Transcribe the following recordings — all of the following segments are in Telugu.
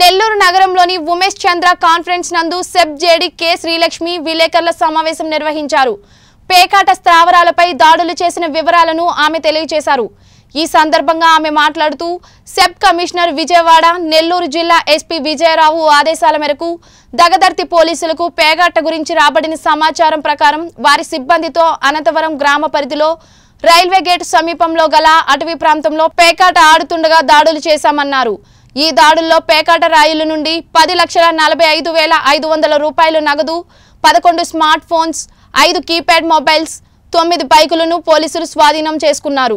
నెల్లూరు నగరంలోని ఉమేష్ చంద్ర కాన్ఫరెన్స్ నందు సెబ్ జేడి కె శ్రీలక్ష్మి విలేకరుల సమావేశం నిర్వహించారు. పేకాట స్థావరాలపై దాడులు చేసిన వివరాలను ఆమె తెలియజేశారు. ఈ సందర్భంగా ఆమె మాట్లాడుతూ సెబ్ కమిషనర్ విజయవాడ నెల్లూరు జిల్లా ఎస్పీ విజయరావు ఆదేశాల మేరకు దగదర్తి పోలీసులకు పేకాట గురించి రాబడిన సమాచారం ప్రకారం వారి సిబ్బందితో అనంతవరం గ్రామ పరిధిలో రైల్వే గేట్ సమీపంలో గల అటవీ ప్రాంతంలో పేకాట ఆడుతుండగా దాడులు చేశామన్నారు. ఈ దాడుల్లో పేకాట రాయుల నుండి పది లక్షల నలభై ఐదు వేల ఐదు వందల రూపాయలు నగదు పదకొండు స్మార్ట్ ఫోన్స్ ఐదు కీప్యాడ్ మొబైల్స్ తొమ్మిది బైకులను పోలీసులు స్వాధీనం చేసుకున్నారు.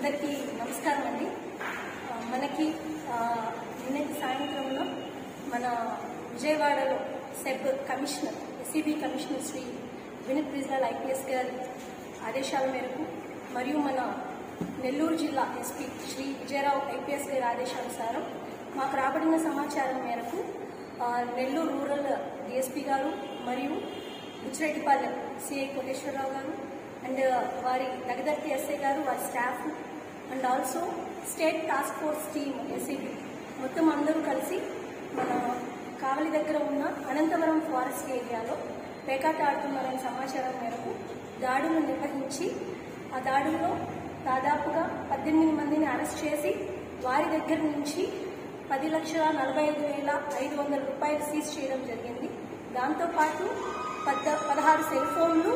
అందరికీ నమస్కారం అండి. మనకి నిన్నటి సాయంత్రంలో మన విజయవాడలో SEB commissioner SCB commissioner Shri Vineet Brijlal IPS గారి ఆదేశాల మేరకు మరియు మన నెల్లూరు జిల్లా ఎస్పీ శ్రీ విజయరావు ఐపీఎస్ గారి ఆదేశానుసారం మాకు రాబడిన సమాచారం మేరకు నెల్లూరు రూరల్ డిఎస్పీ గారు మరియు బుచ్చిరెడ్డిపాలెం సిఐ కోటేశ్వరరావు గారు అండ్ వారి నగదర్తి ఎస్ఐ గారు వారి staff and also state task force team SIB మొత్తం అందరూ కలిసి మన కావలి దగ్గర ఉన్న అనంతవరం ఫారెస్ట్ ఏరియాలో పేకాటాడుతున్నారనే సమాచారం మేరకు దాడులు నిర్వహించి ఆ దాడుల్లో దాదాపుగా పద్దెనిమిది మందిని అరెస్ట్ చేసి వారి దగ్గర నుంచి పది లక్షల నలభై ఐదు వేల ఐదు వందల రూపాయలు సీజ్ చేయడం జరిగింది. దాంతోపాటు పద్ద పదహారు సెల్ ఫోన్లు